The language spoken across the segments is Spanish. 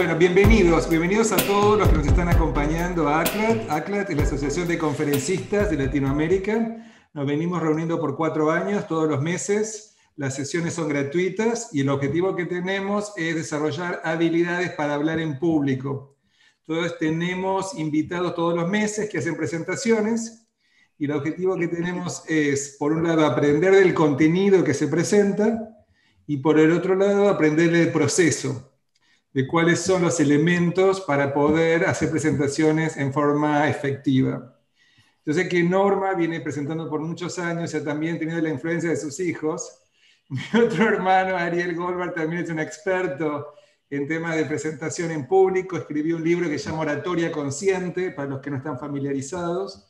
bueno, bienvenidos, bienvenidos a todos los que nos están acompañando a ACLAT. ACLAT es la Asociación de Conferencistas de Latinoamérica. Nos venimos reuniendo por cuatro años, todos los meses. Las sesiones son gratuitas y el objetivo que tenemos es desarrollar habilidades para hablar en público. Entonces tenemos invitados todos los meses que hacen presentaciones y el objetivo que tenemos es, por un lado, aprender del contenido que se presenta y por el otro lado, aprender del proceso de cuáles son los elementos para poder hacer presentaciones en forma efectiva. Yo sé que Norma viene presentando por muchos años y ha también tenido la influencia de sus hijos. Mi otro hermano, Ariel Goldberg, también es un experto en temas de presentación en público. Escribió un libro que se llama Oratoria Consciente, para los que no están familiarizados.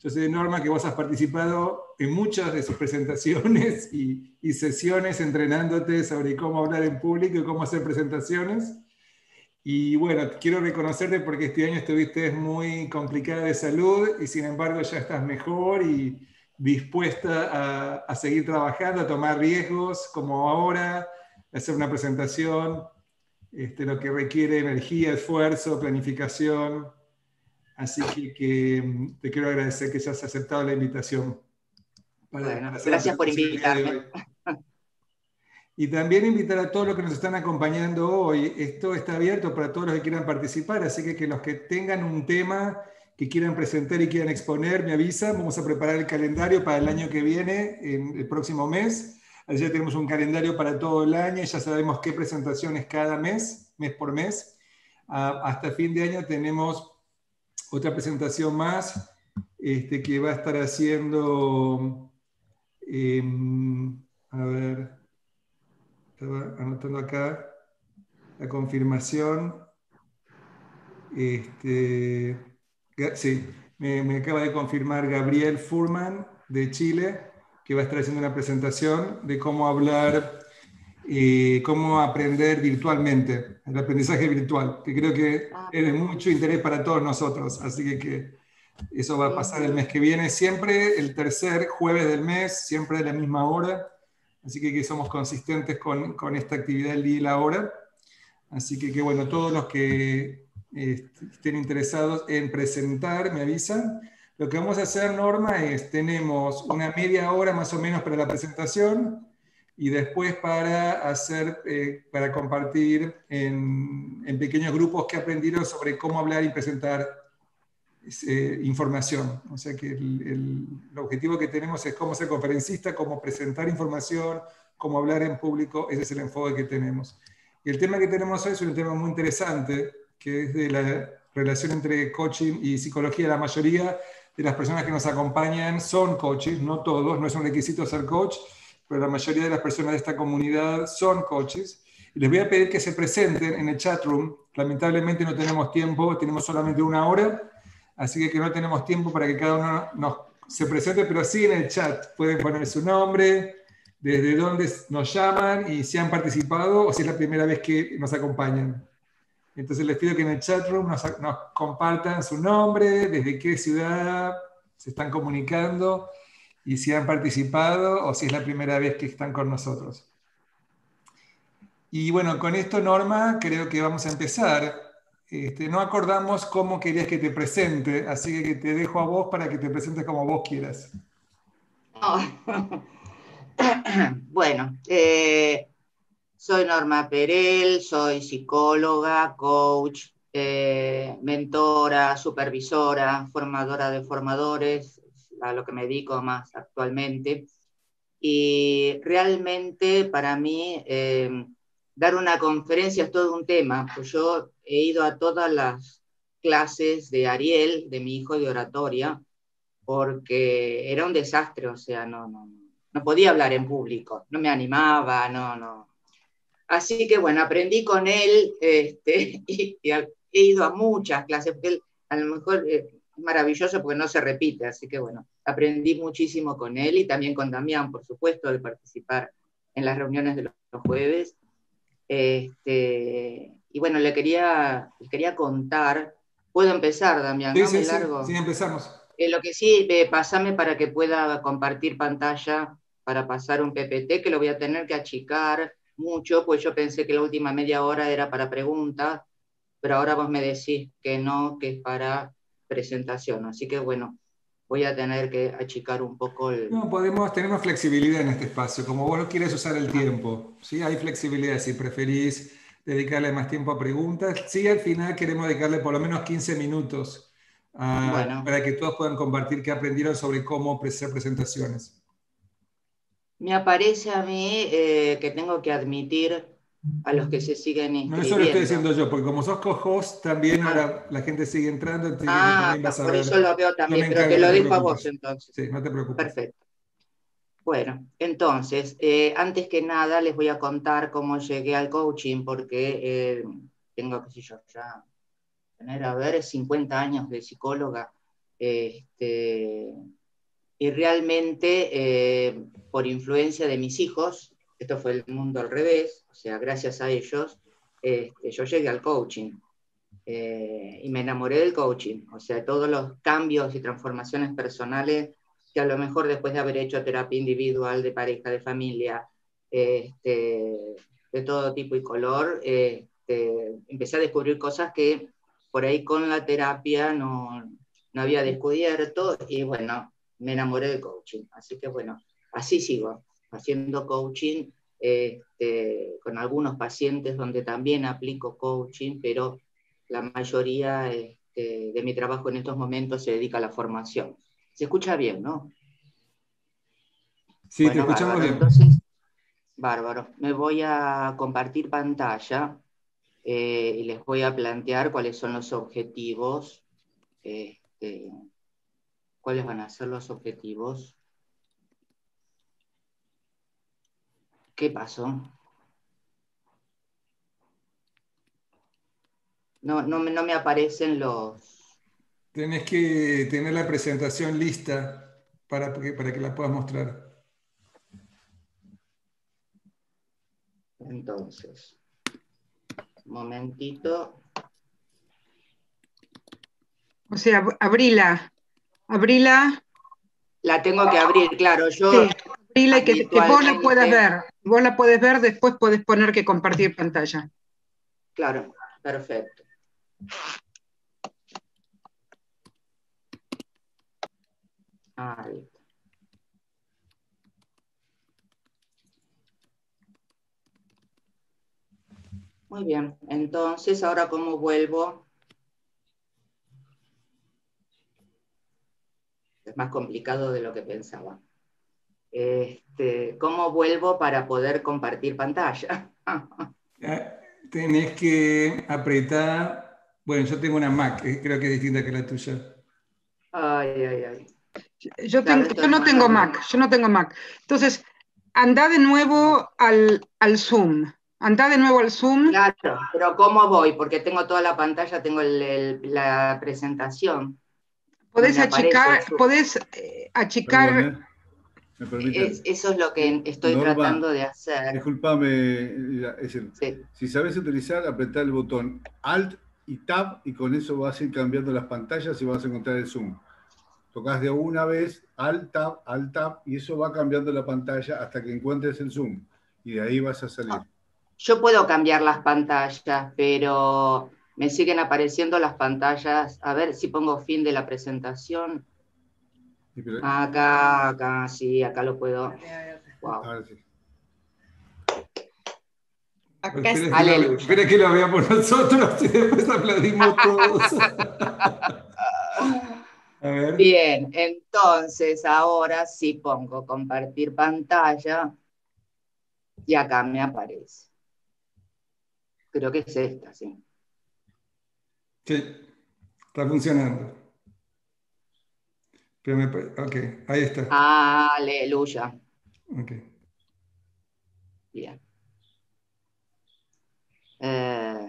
Yo sé, Norma, que vos has participado en muchas de sus presentaciones y, sesiones entrenándote sobre cómo hablar en público y cómo hacer presentaciones. Y bueno, quiero reconocerte porque este año estuviste muy complicada de salud y sin embargo ya estás mejor y dispuesta a, seguir trabajando, a tomar riesgos como ahora, hacer una presentación, este, lo que requiere energía, esfuerzo, planificación Así que, mm, te quiero agradecer que hayas aceptado la invitación. gracias por invitarme. Y también invitar a todos los que nos están acompañando hoy. Esto está abierto para todos los que quieran participar, así que que los que tengan un tema que quieran presentar y quieran exponer, me avisan. Vamos a preparar el calendario para el año que viene, en el próximo mes. Así ya tenemos un calendario para todo el año, ya sabemos qué presentaciones cada mes, mes por mes. Ah, hasta fin de año tenemos otra presentación más este, que va a estar haciendo, em, a ver, estaba anotando acá la confirmación. Este, sí, me, acaba de confirmar Gabriel Furman de Chile, que va a estar haciendo una presentación de cómo hablar y cómo aprender virtualmente, el aprendizaje virtual, que creo que ah, es de mucho interés para todos nosotros. Así que, que eso va a pasar el mes que viene, siempre el tercer jueves del mes, siempre a la misma hora. Así que, que somos consistentes con, con, esta actividad el día y la hora. Así que, que bueno, todos los que estén interesados en presentar, me avisan. Lo que vamos a hacer, Norma, es tenemos una media hora más o menos para la presentación y después para hacer, eh, para compartir en, en, pequeños grupos que aprendieron sobre cómo hablar y presentar eh, información. O sea que el, el, objetivo que tenemos es cómo ser conferencista, cómo presentar información, cómo hablar en público, ese es el enfoque que tenemos. Y el tema que tenemos es un tema muy interesante, que es de la relación entre coaching y psicología. La mayoría de las personas que nos acompañan son coaches, no todos, no es un requisito ser coach, pero la mayoría de las personas de esta comunidad son coaches. Y les voy a pedir que se presenten en el chat room. Lamentablemente no tenemos tiempo, tenemos solamente una hora, así que, que no tenemos tiempo para que cada uno nos, se presente, pero sí en el chat. Pueden poner su nombre, desde dónde nos llaman y si han participado o si es la primera vez que nos acompañan. Entonces les pido que en el chat room nos, nos compartan su nombre, desde qué ciudad se están comunicando y si han participado o si es la primera vez que están con nosotros. Y bueno, con esto, Norma, creo que vamos a empezar. Este, no acordamos cómo querías que te presente, así que te dejo a vos para que te presentes como vos quieras. bueno, eh, soy Norma Perel, soy psicóloga, coach, eh, mentora, supervisora, formadora de formadores, a lo que me dedico más actualmente. Y realmente para mí eh, dar una conferencia es todo un tema, pues yo he ido a todas las clases de Ariel, de mi hijo de oratoria, porque era un desastre, o sea, no, no, no podía hablar en público, no me animaba, no, no. Así que bueno, aprendí con él este, y, he ido a muchas clases, porque él a lo mejor eh, maravilloso porque no se repite, así que bueno, aprendí muchísimo con él y también con Damián, por supuesto, de participar en las reuniones de los, jueves. Este, y bueno, le quería, quería contar, puedo empezar, Damián, sí, sí, largo. Sí, empezamos. Eh, lo que sí, eh, pasame para que pueda compartir pantalla para pasar un PPT, que lo voy a tener que achicar mucho, pues yo pensé que la última media hora era para preguntas, pero ahora vos me decís que no, que es para presentación. Así que bueno, voy a tener que achicar un poco el... No, podemos, tenemos flexibilidad en este espacio, como vos no quieres usar el tiempo, ¿sí? Hay flexibilidad, si preferís dedicarle más tiempo a preguntas. Sí, al final queremos dedicarle por lo menos 15 minutos para que todos puedan compartir qué aprendieron sobre cómo hacer presentaciones. Me aparece a mí eh, que tengo que admitir a los que se siguen inscribiendo. No, eso lo estoy diciendo yo, porque como sos co-host, también ah. ahora la gente sigue entrando. Ah, por eso lo veo también, pero te lo digo a vos entonces. Sí, no te preocupes. Perfecto. Bueno, entonces, eh, antes que nada les voy a contar cómo llegué al coaching, porque eh, tengo, qué sé yo, ya tener, a ver, 50 años de psicóloga, este, y realmente eh, por influencia de mis hijos, esto fue el mundo al revés, o sea, gracias a ellos, este, yo llegué al coaching. y me enamoré del coaching, o sea, todos los cambios y transformaciones personales que a lo mejor después de haber hecho terapia individual, de pareja, de familia, este, de todo tipo y color, este, empecé a descubrir cosas que por ahí con la terapia no, no había descubierto y bueno, me enamoré del coaching. Así que bueno, así sigo, haciendo coaching este, con algunos pacientes donde también aplico coaching, pero la mayoría este, de mi trabajo en estos momentos se dedica a la formación. Se escucha bien, ¿no? Sí, te escuchamos bien. bárbaro. Me voy a compartir pantalla eh, y les voy a plantear cuáles son los objetivos. Este, ¿Cuáles van a ser los objetivos? ¿Qué pasó? No, no, no me aparecen los, Tienes que tener la presentación lista para que, para que la puedas mostrar. Entonces, un momentito. O sea, abrila. Abrila. La tengo que abrir, claro. Yo sí, abrila que, que vos la puedas ver. Vos la puedes ver, después podés poner que compartir pantalla. Claro, perfecto. Muy bien, entonces ahora cómo vuelvo. Es más complicado de lo que pensaba. Este, ¿Cómo vuelvo para poder compartir pantalla? Tenés que apretar. Bueno, yo tengo una Mac, creo que es distinta que la tuya. Ay, ay, ay. Yo, no tengo Mac, yo no tengo Mac. Entonces, anda de nuevo al, Zoom. Anda de nuevo al Zoom. Claro, pero ¿cómo voy? Porque tengo toda la pantalla, tengo la presentación. Podés achicar, podés eh, eso es lo que estoy tratando de hacer. Disculpame, si sabes utilizar, apretar el botón Alt y Tab y con eso vas a ir cambiando las pantallas y vas a encontrar el Zoom tocas de una vez al tab, al tab, y eso va cambiando la pantalla hasta que encuentres el zoom. Y de ahí vas a salir. Ah, yo puedo cambiar las pantallas, pero me siguen apareciendo las pantallas. A ver si pongo fin de la presentación. Acá, acá, sí, acá lo puedo. Wow. Acá Espera que lo veamos nosotros y después aplaudimos todos. Bien, entonces ahora sí pongo compartir pantalla y acá me aparece. Creo que es esta, sí. Sí, está funcionando. Ok, ahí está. Aleluya. Ok. Bien. Eh,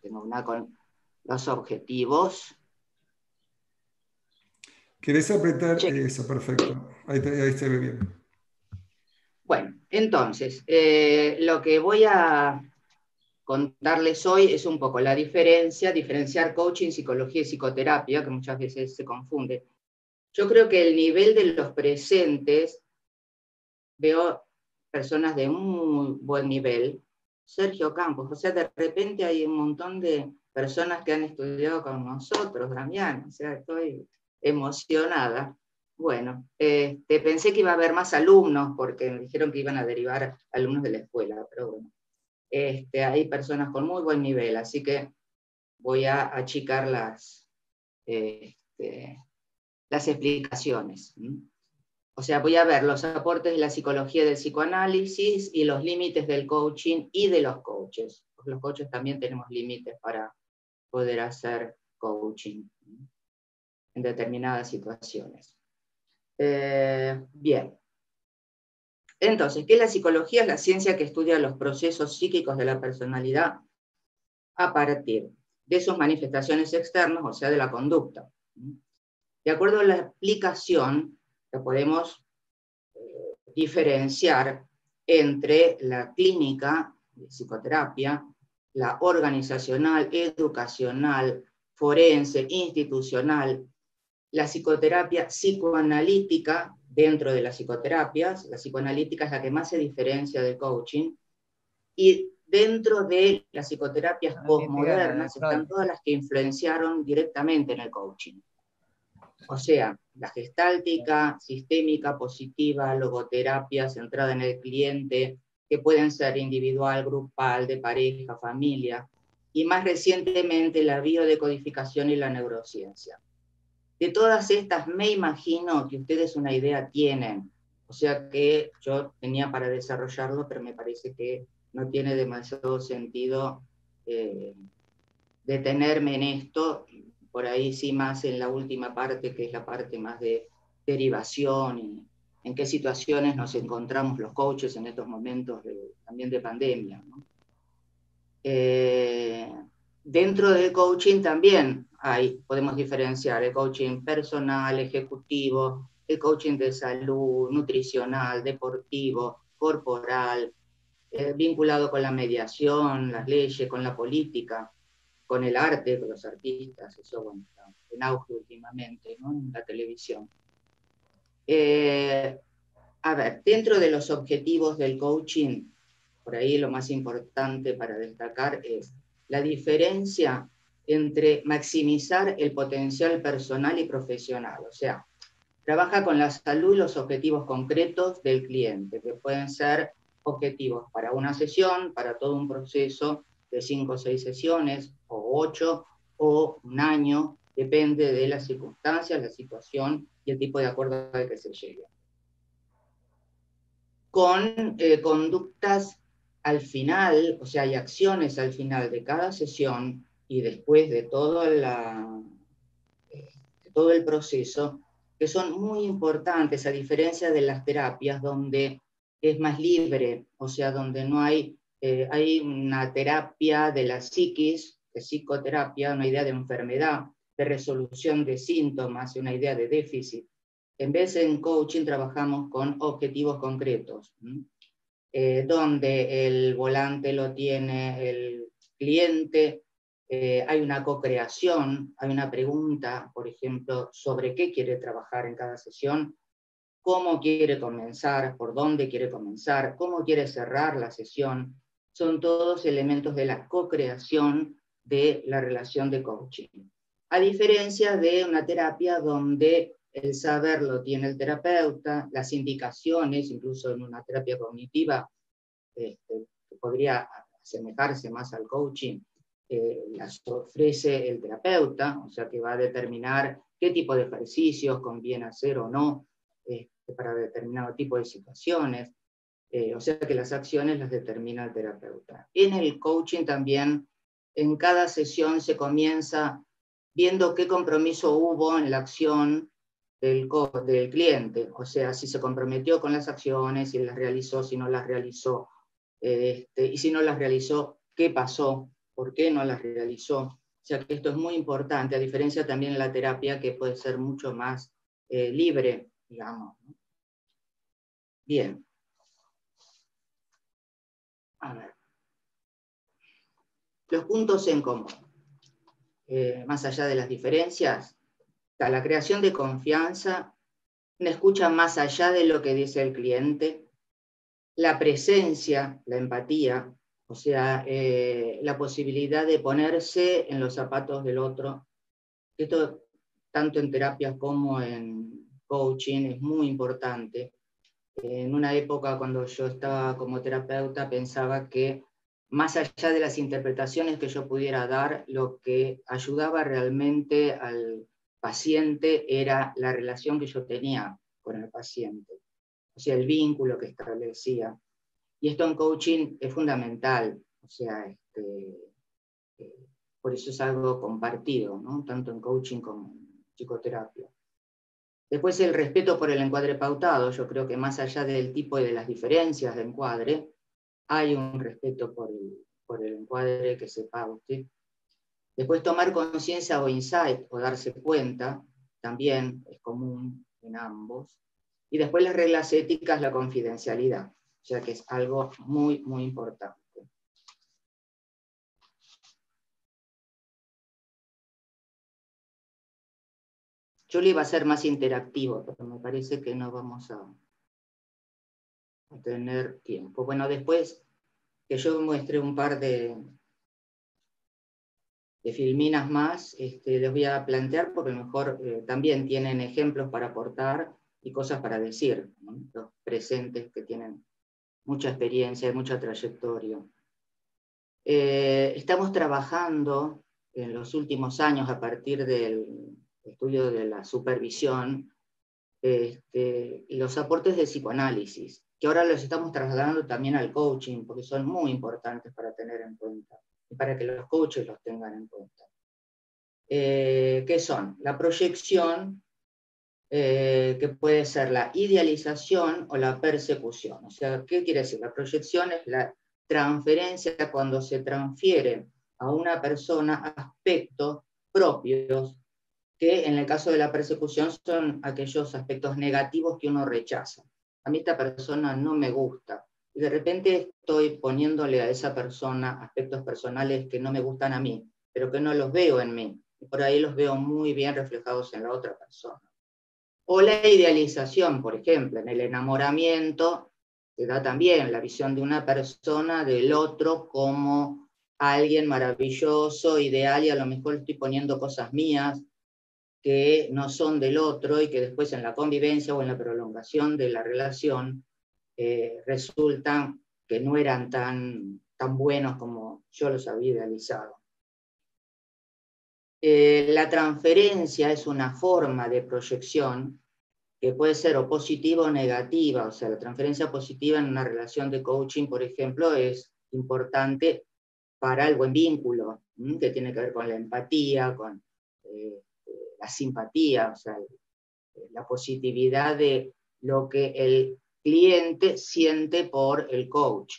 tengo una con los objetivos. ¿Querés apretar? Eso, perfecto. Ahí, se ve bien. Bueno, entonces, eh, lo que voy a contarles hoy es un poco la diferencia, diferenciar coaching, psicología y psicoterapia, que muchas veces se confunde. Yo creo que el nivel de los presentes, veo personas de muy buen nivel, Sergio Campos, o sea, de repente hay un montón de, personas que han estudiado con nosotros, Damián, o sea, estoy emocionada. Bueno, este, pensé que iba a haber más alumnos porque me dijeron que iban a derivar alumnos de la escuela, pero bueno, este, hay personas con muy buen nivel, así que voy a achicar las, este, las explicaciones. O sea, voy a ver los aportes de la psicología del psicoanálisis y los límites del coaching y de los coaches. Los coaches también tenemos límites para poder hacer coaching en determinadas situaciones. Eh, bien. Entonces, ¿qué es la psicología? Es la ciencia que estudia los procesos psíquicos de la personalidad a partir de sus manifestaciones externas, o sea, de la conducta. De acuerdo a la aplicación, podemos eh, diferenciar entre la clínica de psicoterapia, la organizacional, educacional, forense, institucional, la psicoterapia psicoanalítica dentro de las psicoterapias, la psicoanalítica es la que más se diferencia de coaching, y dentro de las psicoterapias postmodernas están todas las que influenciaron directamente en el coaching. O sea, la gestáltica, sistémica, positiva, logoterapia centrada en el cliente, que pueden ser individual, grupal, de pareja, familia, y más recientemente la biodecodificación y la neurociencia. De todas estas me imagino que ustedes una idea tienen, o sea que yo tenía para desarrollarlo, pero me parece que no tiene demasiado sentido eh, detenerme en esto, por ahí sí más en la última parte, que es la parte más de derivación y en qué situaciones nos encontramos los coaches en estos momentos también de pandemia. Eh, dentro del coaching también hay, podemos diferenciar el coaching personal, ejecutivo, el coaching de salud, nutricional, deportivo, corporal, eh, vinculado con la mediación, las leyes, con la política con el arte, con los artistas, eso bueno, está en auge últimamente ¿no? en la televisión. Eh, a ver, dentro de los objetivos del coaching, por ahí lo más importante para destacar es la diferencia entre maximizar el potencial personal y profesional, o sea, trabaja con la salud y los objetivos concretos del cliente, que pueden ser objetivos para una sesión, para todo un proceso de cinco o seis sesiones, o ocho, o un año, depende de las circunstancias, la situación y el tipo de acuerdo al que se llegue. Con eh, conductas al final, o sea, hay acciones al final de cada sesión y después de todo, la, de todo el proceso, que son muy importantes, a diferencia de las terapias donde es más libre, o sea, donde no hay, eh, hay una terapia de la psiquis, de psicoterapia, una idea de enfermedad, de resolución de síntomas, una idea de déficit. En vez en coaching trabajamos con objetivos concretos, eh, donde el volante lo tiene el cliente, eh, hay una co-creación, hay una pregunta, por ejemplo, sobre qué quiere trabajar en cada sesión, cómo quiere comenzar, por dónde quiere comenzar, cómo quiere cerrar la sesión. Son todos elementos de la co-creación de la relación de coaching. A diferencia de una terapia donde el saber lo tiene el terapeuta, las indicaciones, incluso en una terapia cognitiva, este, que podría asemejarse más al coaching, eh, las ofrece el terapeuta, o sea que va a determinar qué tipo de ejercicios conviene hacer o no este, para determinado tipo de situaciones, eh, o sea que las acciones las determina el terapeuta. En el coaching también en cada sesión se comienza viendo qué compromiso hubo en la acción del, del cliente, o sea, si se comprometió con las acciones, si las realizó, si no las realizó, este, y si no las realizó, qué pasó, por qué no las realizó. O sea que esto es muy importante, a diferencia también de la terapia que puede ser mucho más eh, libre, digamos. Bien. A ver los puntos en común. Eh, más allá de las diferencias, está la creación de confianza, una escucha más allá de lo que dice el cliente, la presencia, la empatía, O sea, eh, la posibilidad de ponerse en los zapatos del otro. Esto, tanto en terapia como en coaching, es muy importante. En una época cuando yo estaba como terapeuta pensaba que más allá de las interpretaciones que yo pudiera dar, lo que ayudaba realmente al paciente era la relación que yo tenía con el paciente, o sea, el vínculo que establecía. Y esto en coaching es fundamental, o sea, este, eh, por eso es algo compartido, ¿no? tanto en coaching como en psicoterapia. Después el respeto por el encuadre pautado, yo creo que más allá del tipo y de las diferencias de encuadre, hay un respeto por el, por el encuadre que se paute. Después tomar conciencia o insight o darse cuenta, también es común en ambos. Y después las reglas éticas, la confidencialidad, sea que es algo muy, muy importante. Yo le iba a ser más interactivo, pero me parece que no vamos a, tener tiempo. Bueno, después que yo muestre un par de, filminas más, este, les voy a plantear porque mejor eh, también tienen ejemplos para aportar y cosas para decir, los presentes que tienen mucha experiencia y mucha trayectoria. Eh, estamos trabajando en los últimos años a partir del estudio de la supervisión este, los aportes de psicoanálisis que ahora los estamos trasladando también al coaching, porque son muy importantes para tener en cuenta y para que los coaches los tengan en cuenta. Eh, ¿Qué son? La proyección, eh, que puede ser la idealización o la persecución. O sea, ¿qué quiere decir? La proyección es la transferencia cuando se transfiere a una persona aspectos propios que en el caso de la persecución son aquellos aspectos negativos que uno rechaza a mí esta persona no me gusta. Y de repente estoy poniéndole a esa persona aspectos personales que no me gustan a mí, pero que no los veo en mí. Y por ahí los veo muy bien reflejados en la otra persona. O la idealización, por ejemplo, en el enamoramiento, se da también la visión de una persona del otro como alguien maravilloso, ideal, y a lo mejor estoy poniendo cosas mías, que no son del otro y que después en la convivencia o en la prolongación de la relación eh, resultan que no eran tan, tan buenos como yo los había idealizado. Eh, la transferencia es una forma de proyección que puede ser o positiva o negativa, o sea, la transferencia positiva en una relación de coaching, por ejemplo, es importante para el buen vínculo, que tiene que ver con la empatía, con eh, la simpatía, o sea, la positividad de lo que el cliente siente por el coach.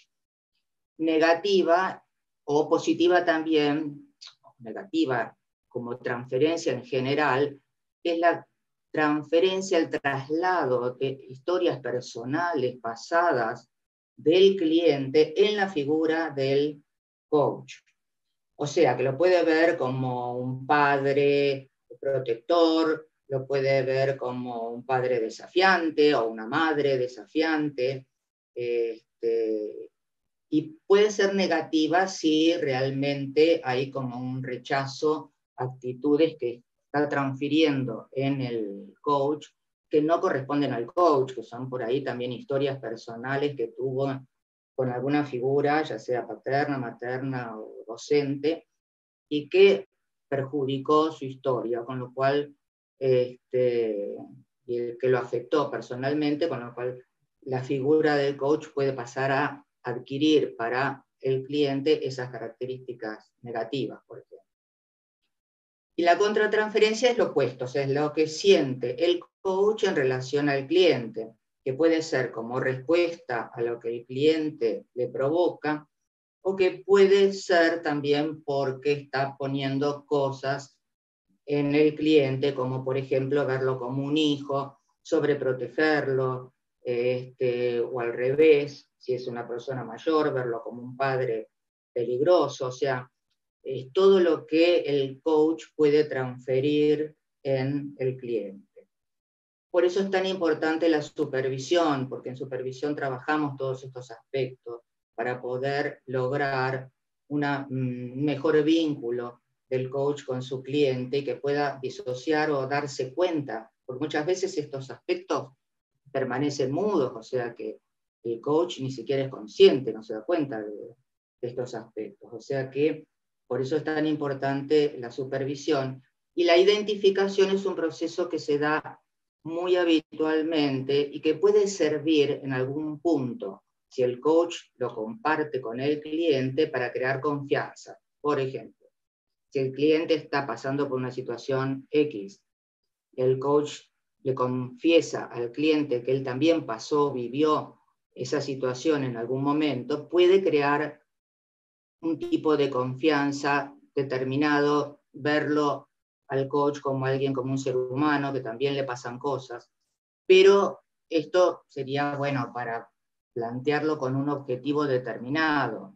Negativa o positiva también, negativa como transferencia en general, es la transferencia, el traslado de historias personales pasadas del cliente en la figura del coach. O sea, que lo puede ver como un padre protector, lo puede ver como un padre desafiante o una madre desafiante, este, y puede ser negativa si realmente hay como un rechazo, actitudes que está transfiriendo en el coach que no corresponden al coach, que son por ahí también historias personales que tuvo con alguna figura, ya sea paterna, materna o docente, y que perjudicó su historia, con lo cual, este, y que lo afectó personalmente, con lo cual la figura del coach puede pasar a adquirir para el cliente esas características negativas, por ejemplo. Y la contratransferencia es lo opuesto, es lo que siente el coach en relación al cliente, que puede ser como respuesta a lo que el cliente le provoca, o que puede ser también porque está poniendo cosas en el cliente, como por ejemplo verlo como un hijo, sobreprotegerlo, este, o al revés, si es una persona mayor, verlo como un padre peligroso, o sea, es todo lo que el coach puede transferir en el cliente. Por eso es tan importante la supervisión, porque en supervisión trabajamos todos estos aspectos para poder lograr un mm, mejor vínculo del coach con su cliente y que pueda disociar o darse cuenta, porque muchas veces estos aspectos permanecen mudos, o sea que el coach ni siquiera es consciente, no se da cuenta de, estos aspectos. O sea que por eso es tan importante la supervisión. Y la identificación es un proceso que se da muy habitualmente y que puede servir en algún punto si el coach lo comparte con el cliente para crear confianza. Por ejemplo, si el cliente está pasando por una situación X, el coach le confiesa al cliente que él también pasó, vivió esa situación en algún momento, puede crear un tipo de confianza determinado, verlo al coach como alguien, como un ser humano, que también le pasan cosas, pero esto sería bueno para plantearlo con un objetivo determinado,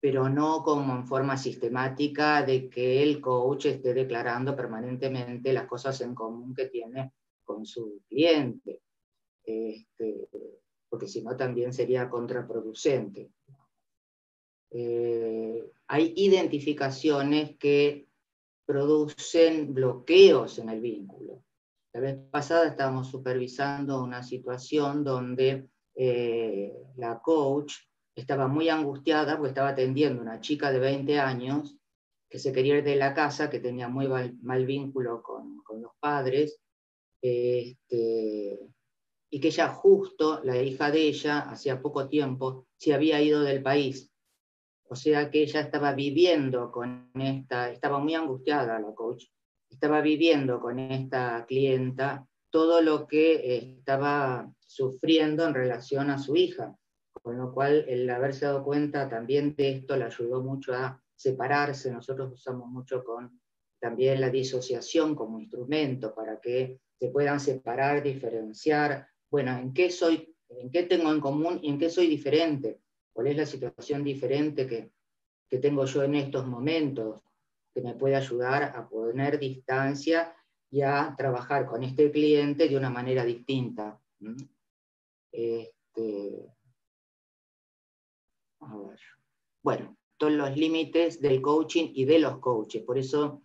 pero no como en forma sistemática de que el coach esté declarando permanentemente las cosas en común que tiene con su cliente, este, porque si no también sería contraproducente. Eh, hay identificaciones que producen bloqueos en el vínculo. La vez pasada estábamos supervisando una situación donde eh, la coach estaba muy angustiada porque estaba atendiendo a una chica de 20 años que se quería ir de la casa, que tenía muy mal, vínculo con, con, los padres, este, y que ella justo, la hija de ella, hacía poco tiempo, se había ido del país. O sea que ella estaba viviendo con esta, estaba muy angustiada la coach, estaba viviendo con esta clienta todo lo que estaba sufriendo en relación a su hija, con lo cual el haberse dado cuenta también de esto le ayudó mucho a separarse. Nosotros usamos mucho también la disociación como instrumento para que se puedan separar, diferenciar, bueno, ¿en qué soy, en qué tengo en común y en qué soy diferente? cuál es la situación diferente que, tengo yo en estos momentos, que me puede ayudar a poner distancia y a trabajar con este cliente de una manera distinta. Este, bueno, todos los límites del coaching y de los coaches. Por eso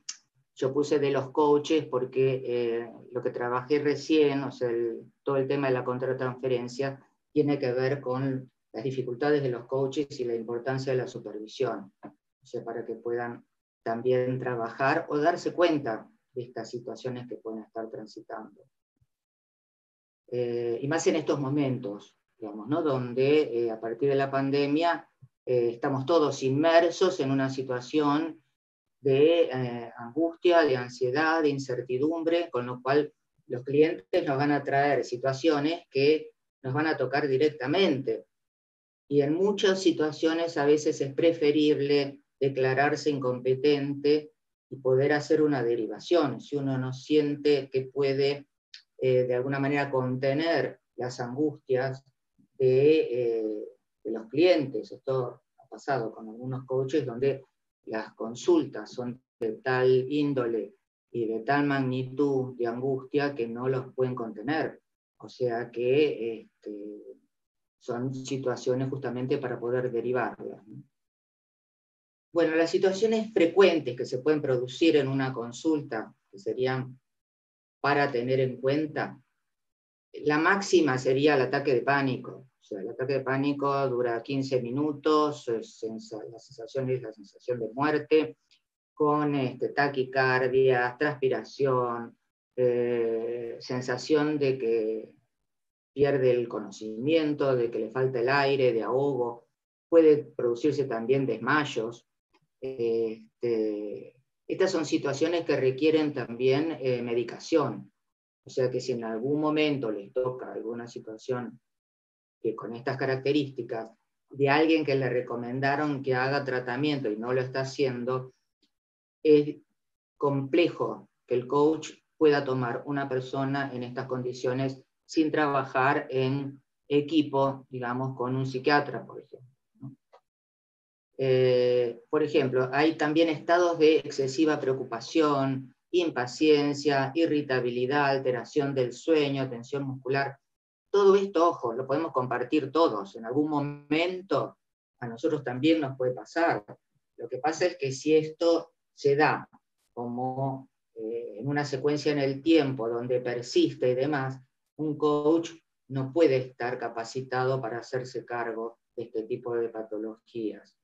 yo puse de los coaches porque eh, lo que trabajé recién, o sea, todo el tema de la contratransferencia, tiene que ver con las dificultades de los coaches y la importancia de la supervisión, o sea, para que puedan también trabajar o darse cuenta de estas situaciones que pueden estar transitando. Eh, y más en estos momentos, digamos, ¿no? donde eh, a partir de la pandemia eh, estamos todos inmersos en una situación de angustia, de ansiedad, de incertidumbre, con lo cual los clientes nos van a traer situaciones que nos van a tocar directamente, y en muchas situaciones a veces es preferible declararse incompetente y poder hacer una derivación. Si uno no siente que puede eh, de alguna manera contener las angustias eh, de, los clientes, esto ha pasado con algunos coaches donde las consultas son de tal índole y de tal magnitud de angustia que no los pueden contener. O sea que este, son situaciones justamente para poder derivarlas. Bueno, las situaciones frecuentes que se pueden producir en una consulta, que serían para tener en cuenta, la máxima sería el ataque de pánico. El ataque de pánico dura 15 minutos, la sensación es la sensación de muerte, con este, taquicardia, transpiración, eh, sensación de que pierde el conocimiento, de que le falta el aire, de ahogo, puede producirse también desmayos. Este, estas son situaciones que requieren también eh, medicación. O sea que si en algún momento les toca alguna situación que con estas características de alguien que le recomendaron que haga tratamiento y no lo está haciendo, es complejo que el coach pueda tomar una persona en estas condiciones sin trabajar en equipo, digamos, con un psiquiatra, por ejemplo. Eh, por ejemplo, hay también estados de excesiva preocupación, impaciencia, irritabilidad, alteración del sueño, tensión muscular. Todo esto, ojo, lo podemos compartir todos. En algún momento a nosotros también nos puede pasar. Lo que pasa es que si esto se da como eh, en una secuencia en el tiempo donde persiste y demás, un coach no puede estar capacitado para hacerse cargo de este tipo de patologías.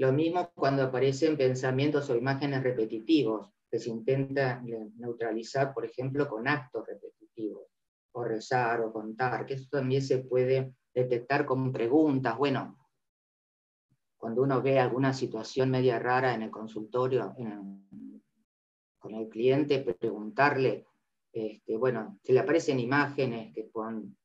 Lo mismo cuando aparecen pensamientos o imágenes repetitivos, que se intenta neutralizar, por ejemplo, con actos repetitivos, o rezar o contar, que eso también se puede detectar con preguntas. Bueno, cuando uno ve alguna situación media rara en el consultorio con el cliente, preguntarle, este, bueno, si le aparecen imágenes que puedan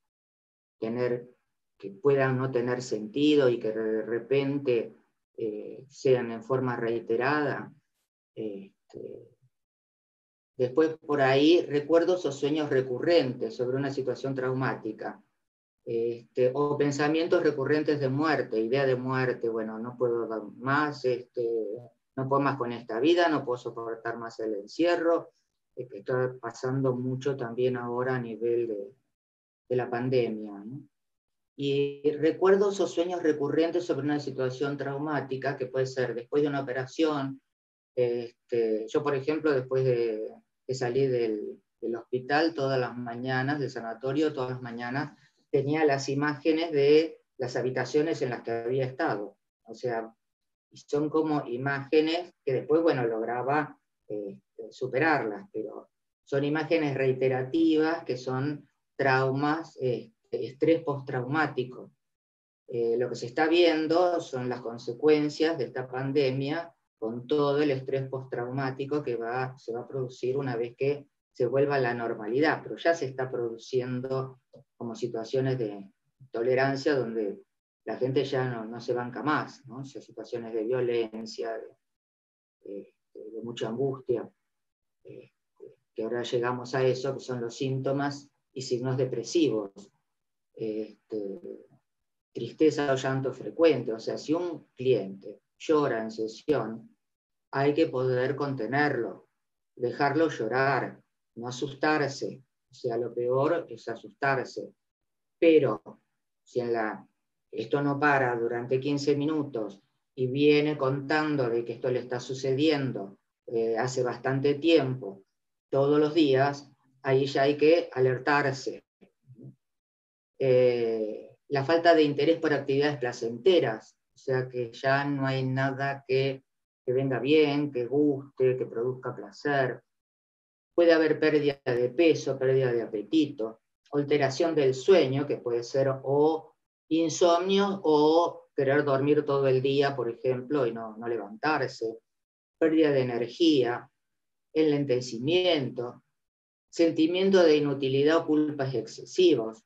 tener, que puedan no tener sentido y que de repente eh, sean en forma reiterada. Este, después por ahí recuerdos o sueños recurrentes sobre una situación traumática. Este, o pensamientos recurrentes de muerte, idea de muerte, bueno, no puedo dar más, este, no puedo más con esta vida, no puedo soportar más el encierro, que está pasando mucho también ahora a nivel de, la pandemia. Y recuerdos o sueños recurrentes sobre una situación traumática, que puede ser después de una operación. Este, yo, por ejemplo, después de, salir del, del hospital todas las mañanas, del sanatorio, todas las mañanas, tenía las imágenes de las habitaciones en las que había estado. O sea, son como imágenes que después, bueno, lograba eh, superarlas, pero son imágenes reiterativas que son traumas, eh, estrés postraumático. Eh, lo que se está viendo son las consecuencias de esta pandemia con todo el estrés postraumático que va, se va a producir una vez que se vuelva la normalidad, pero ya se está produciendo como situaciones de tolerancia donde la gente ya no, se banca más, ¿no? situaciones de violencia, de, mucha angustia, eh, que ahora llegamos a eso, que son los síntomas y signos depresivos, este, tristeza o llanto frecuente, o sea, si un cliente llora en sesión, hay que poder contenerlo, dejarlo llorar, no asustarse. O sea, lo peor es asustarse. Pero si la, esto no para durante 15 minutos y viene contando de que esto le está sucediendo eh, hace bastante tiempo, todos los días, ahí ya hay que alertarse. Eh, la falta de interés por actividades placenteras, o sea que ya no hay nada que, que venga bien, que guste, que produzca placer. Puede haber pérdida de peso, pérdida de apetito, alteración del sueño, que puede ser o insomnio o querer dormir todo el día, por ejemplo, y no, no levantarse, pérdida de energía, enlentecimiento, sentimiento de inutilidad o culpas excesivos.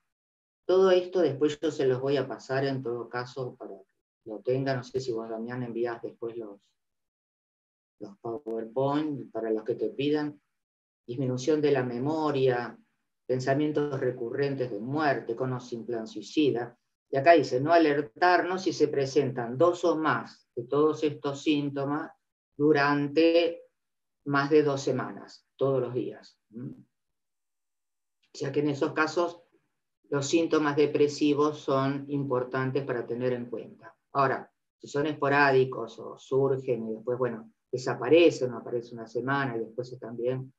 Todo esto después yo se los voy a pasar en todo caso para que lo tengan. No sé si vos, Damián, envías después los, los PowerPoint para los que te pidan disminución de la memoria, pensamientos recurrentes de muerte con o sin plan suicida. Y acá dice, no alertarnos si se presentan dos o más de todos estos síntomas durante más de dos semanas, todos los días. O sea que en esos casos los síntomas depresivos son importantes para tener en cuenta. Ahora, si son esporádicos o surgen y después, bueno, desaparecen, o aparece una semana y después están bien,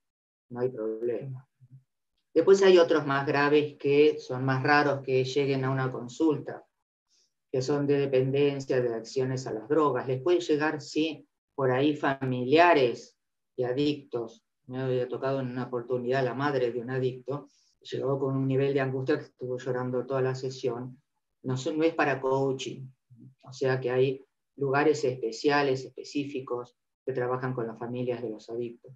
no hay problema. Después hay otros más graves que son más raros que lleguen a una consulta, que son de dependencia, de acciones a las drogas. Les puede llegar, sí, por ahí familiares y adictos. Me había tocado en una oportunidad la madre de un adicto, llegó con un nivel de angustia que estuvo llorando toda la sesión. No, no es para coaching, o sea que hay lugares especiales, específicos, que trabajan con las familias de los adictos.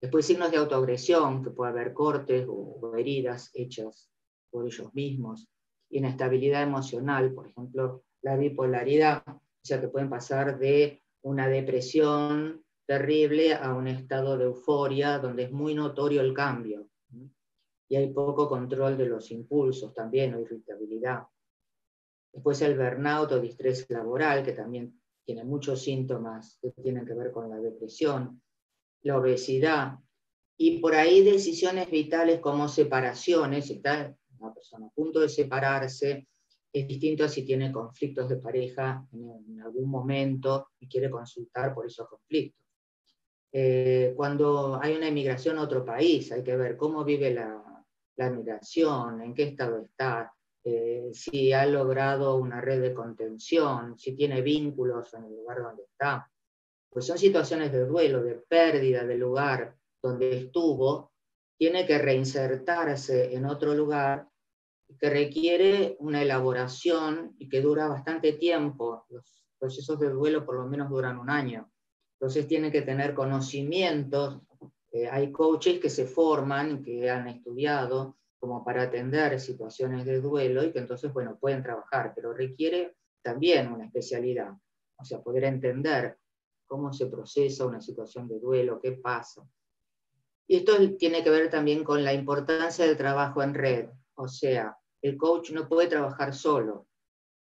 Después signos de autoagresión, que puede haber cortes o, heridas hechas por ellos mismos. Inestabilidad emocional, por ejemplo, la bipolaridad, o sea que pueden pasar de una depresión terrible a un estado de euforia donde es muy notorio el cambio. Y hay poco control de los impulsos también, o irritabilidad. Después el burnout o distrés laboral, que también tiene muchos síntomas que tienen que ver con la depresión la obesidad, y por ahí decisiones vitales como separaciones, está una persona a punto de separarse, es distinto a si tiene conflictos de pareja en, algún momento y quiere consultar por esos conflictos. Eh, cuando hay una emigración a otro país, hay que ver cómo vive la, la migración, en qué estado está, eh, si ha logrado una red de contención, si tiene vínculos en el lugar donde está. Pues son situaciones de duelo, de pérdida del lugar donde estuvo, tiene que reinsertarse en otro lugar que requiere una elaboración y que dura bastante tiempo. Los procesos de duelo por lo menos duran un año. Entonces tiene que tener conocimientos. Eh, hay coaches que se forman, que han estudiado como para atender situaciones de duelo y que entonces, bueno, pueden trabajar, pero requiere también una especialidad, o sea, poder entender cómo se procesa una situación de duelo, qué pasa. Y esto tiene que ver también con la importancia del trabajo en red, o sea, el coach no puede trabajar solo,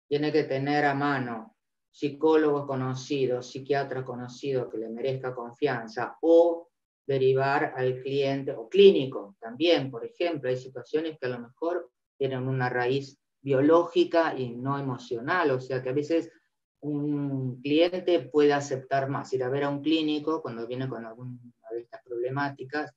tiene que tener a mano psicólogos conocidos, psiquiatras conocidos que le merezca confianza o derivar al cliente o clínico también, por ejemplo, hay situaciones que a lo mejor tienen una raíz biológica y no emocional, o sea que a veces un cliente puede aceptar más ir a ver a un clínico cuando viene con alguna de estas problemáticas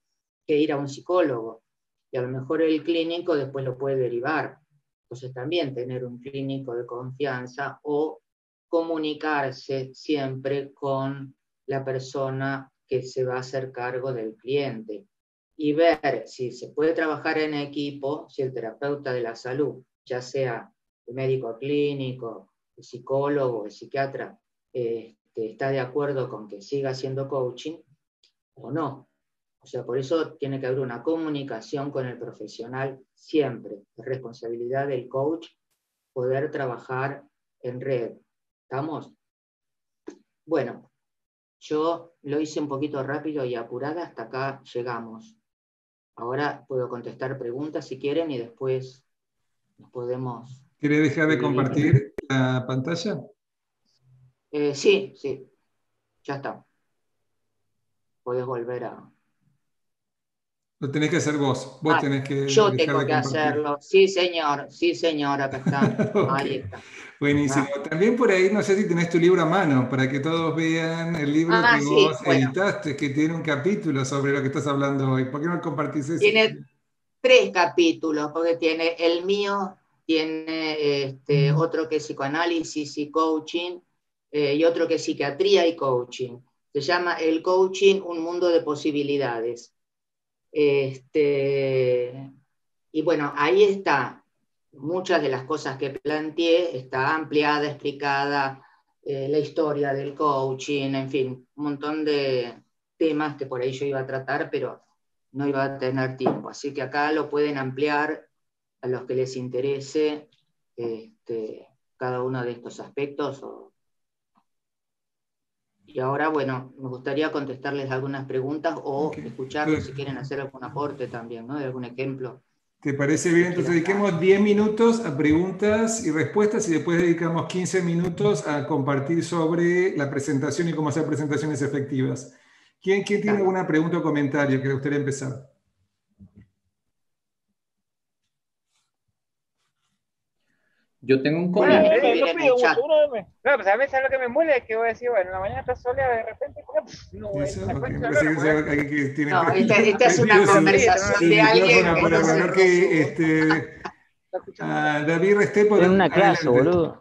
que ir a un psicólogo y a lo mejor el clínico después lo puede derivar. Entonces también tener un clínico de confianza o comunicarse siempre con la persona que se va a hacer cargo del cliente y ver si se puede trabajar en equipo, si el terapeuta de la salud, ya sea el médico clínico, el psicólogo, el psiquiatra, este, está de acuerdo con que siga haciendo coaching o no. O sea, por eso tiene que haber una comunicación con el profesional siempre. Es responsabilidad del coach poder trabajar en red. ¿Estamos? Bueno, yo lo hice un poquito rápido y apurada, hasta acá llegamos. Ahora puedo contestar preguntas si quieren y después nos podemos... ¿Quiere dejar de compartir la pantalla? Eh, sí, sí, ya está. Puedes volver a... Lo tenés que hacer vos. Vos ah, tenés que. Yo tengo que hacerlo. Sí, señor. Sí, señor. Acá está. Ahí está. Buenísimo. Ah. También por ahí, no sé si tenés tu libro a mano, para que todos vean el libro ah, que vos editaste, que tiene un capítulo sobre lo que estás hablando hoy. ¿Por qué no compartís eso? Tiene tres capítulos, porque tiene el mío, tiene este, mm. otro que es psicoanálisis y coaching, eh, y otro que es psiquiatría y coaching. Se llama El coaching, un mundo de posibilidades. Este, y bueno, ahí está. Muchas de las cosas que planteé está ampliada, explicada, eh, la historia del coaching, en fin, un montón de temas que por ahí yo iba a tratar, pero no iba a tener tiempo. Así que acá lo pueden ampliar a los que les interese este, cada uno de estos aspectos y ahora, bueno, me gustaría contestarles algunas preguntas o escucharlos si quieren hacer algún aporte también, ¿no? De algún ejemplo. ¿Te parece bien? Entonces dediquemos 10 minutos a preguntas y respuestas y después dedicamos 15 minutos a compartir sobre la presentación y cómo hacer presentaciones efectivas. ¿Quién, quién tiene alguna pregunta o comentario que le gustaría empezar? Yo tengo un comentario. Bueno, yo pido uno de me... No, pues a veces lo que me muele es que voy a decir, bueno, en la mañana está soleada de repente, pues, no, Eso, okay. que, tiene no, esta, esta es una conversación de alguien que, para, para que este, a David Restepo... En una clase, boludo.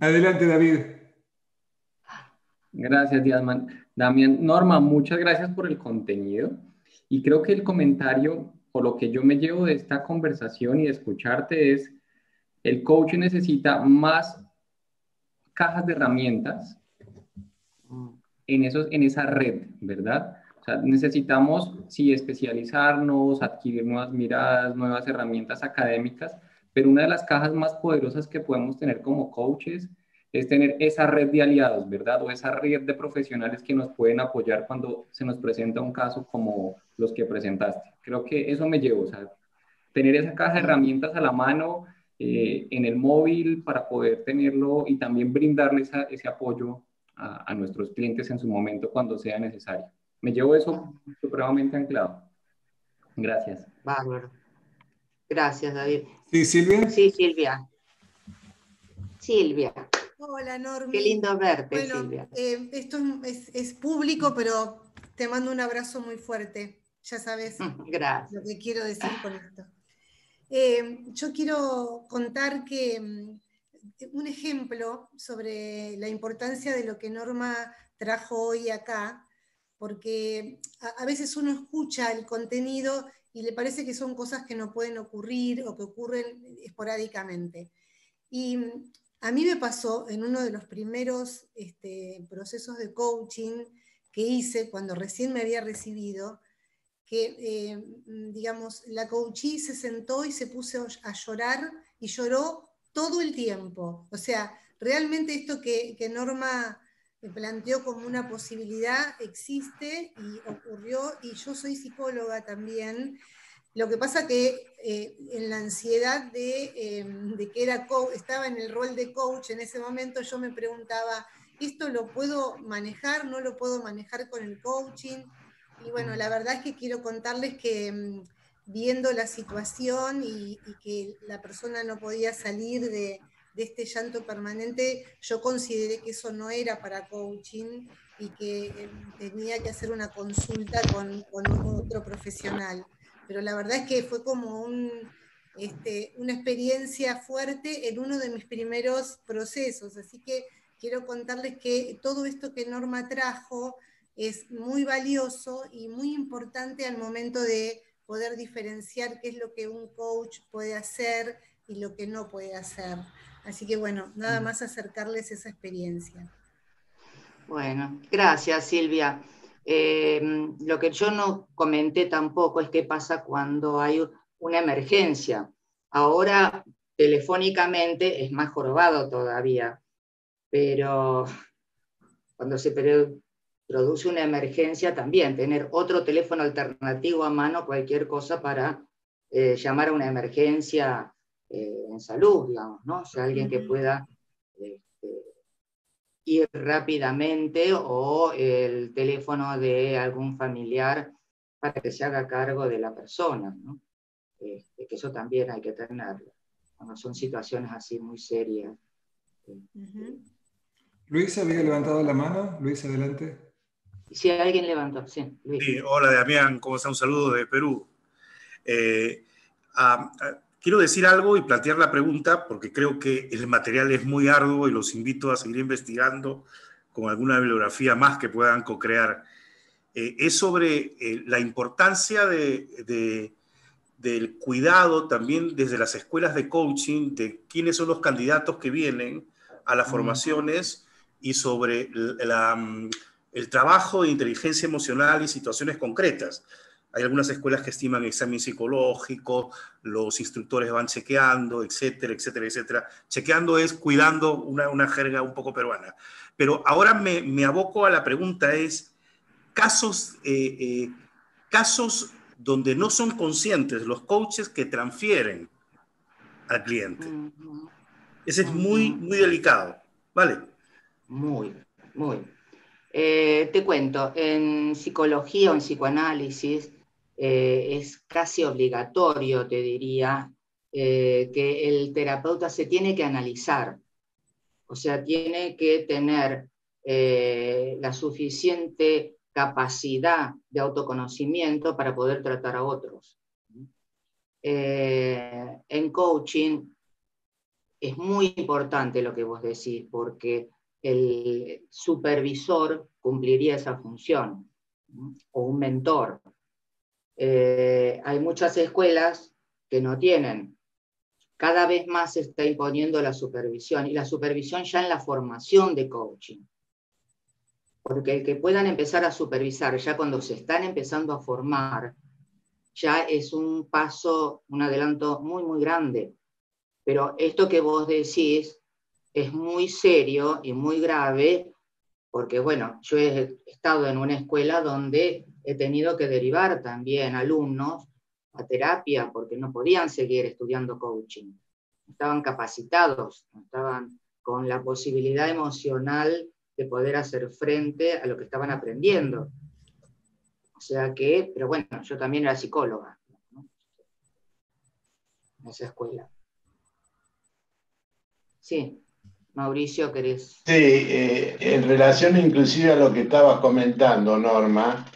Adelante, David. Gracias, Diasman. Damián, Norma, muchas gracias por el contenido. Y creo que el comentario o lo que yo me llevo de esta conversación y de escucharte es, el coach necesita más cajas de herramientas en, esos, en esa red, ¿verdad? O sea, necesitamos, sí, especializarnos, adquirir nuevas miradas, nuevas herramientas académicas, pero una de las cajas más poderosas que podemos tener como coaches es tener esa red de aliados, ¿verdad? O esa red de profesionales que nos pueden apoyar cuando se nos presenta un caso como los que presentaste. Creo que eso me llevó, o sea, tener esa caja de herramientas a la mano eh, en el móvil para poder tenerlo y también brindarles ese apoyo a, a, nuestros clientes en su momento cuando sea necesario. Me llevo eso supremamente anclado. Gracias. Bárbaro. Gracias, David. Sí, Silvia. Sí, Silvia. Silvia. Hola, Normi. Qué lindo verte, Silvia. Eh, esto es, público, pero te mando un abrazo muy fuerte. Ya sabes lo que quiero decir con esto. Eh, yo quiero contar que mm, un ejemplo sobre la importancia de lo que Norma trajo hoy acá, porque a, veces uno escucha el contenido y le parece que son cosas que no pueden ocurrir o que ocurren esporádicamente. Y mm, a mí me pasó en uno de los primeros este, procesos de coaching que hice cuando recién me había recibido, que, eh, mm, digamos, la coachí se sentó y se puso a llorar y lloró todo el tiempo. O sea, realmente esto que, Norma planteó como una posibilidad existe y ocurrió, y yo soy psicóloga también. Lo que pasa que eh, en la ansiedad de, em, que era estaba en el rol de coach en ese momento, yo me preguntaba, ¿esto lo puedo manejar? ¿No lo puedo manejar con el coaching? Y bueno, la verdad es que quiero contarles que em, viendo la situación y, que la persona no podía salir de, este llanto permanente, yo consideré que eso no era para coaching y que eh, tenía que hacer una consulta con, otro profesional. Pero la verdad es que fue como este, una experiencia fuerte en uno de mis primeros procesos. Así que quiero contarles que todo esto que Norma trajo es muy valioso y muy importante al momento de poder diferenciar qué es lo que un coach puede hacer y lo que no puede hacer. Así que bueno, nada mm. más acercarles esa experiencia. Bueno, gracias Silvia. Eh, lo que yo no comenté tampoco es qué pasa cuando hay una emergencia. Ahora telefónicamente es más jorobado todavía, pero cuando se produce una emergencia también, tener otro teléfono alternativo a mano, cualquier cosa para eh, llamar a una emergencia eh, en salud, digamos, ¿no? O sea, alguien que pueda este, ir rápidamente o el teléfono de algún familiar para que se haga cargo de la persona, ¿no? Este, que eso también hay que tenerlo. Cuando son situaciones así muy serias. Luis había levantado la mano. Luis, adelante. Si alguien levantó, sí. hola Damián, ¿cómo está? Un saludo de Perú. Eh, ah, ah, quiero decir algo y plantear la pregunta porque creo que el material es muy arduo y los invito a seguir investigando con alguna bibliografía más que puedan co-crear. Eh, es sobre eh, la importancia de, del cuidado también desde las escuelas de coaching, de quiénes son los candidatos que vienen a las formaciones y sobre la mm, el trabajo de inteligencia emocional y situaciones concretas. Hay algunas escuelas que estiman examen psicológico, los instructores van chequeando, etcétera, etcétera, etcétera. Chequeando es cuidando una, una jerga un poco peruana. Pero ahora me, me aboco a la pregunta es, casos, eh, eh, casos donde no son conscientes los coaches que transfieren al cliente. Ese es muy, muy delicado, ¿vale? Muy, muy. Eh, te cuento, en psicología o en psicoanálisis eh, es casi obligatorio, te diría, eh, que el terapeuta se tiene que analizar, o sea, tiene que tener la suficiente capacidad de autoconocimiento para poder tratar a otros. en coaching es muy importante lo que vos decís, porque el supervisor cumpliría esa función, o un mentor. Eh, hay muchas escuelas que no tienen. Cada vez más se está imponiendo la supervisión, y la supervisión ya en la formación de coaching. Porque el que puedan empezar a supervisar ya cuando se están empezando a formar, ya es un paso, un adelanto muy, muy grande. Pero esto que vos decís es muy serio y muy grave, porque bueno, yo he estado en una escuela donde he tenido que derivar también alumnos a terapia porque no podían seguir estudiando coaching. Estaban capacitados, estaban con la posibilidad emocional de poder hacer frente a lo que estaban aprendiendo. O sea que, pero bueno, yo también era psicóloga, esa escuela. Sí, Mauricio, ¿querés? Sí, eh, en relación inclusive a lo que estabas comentando, Norma,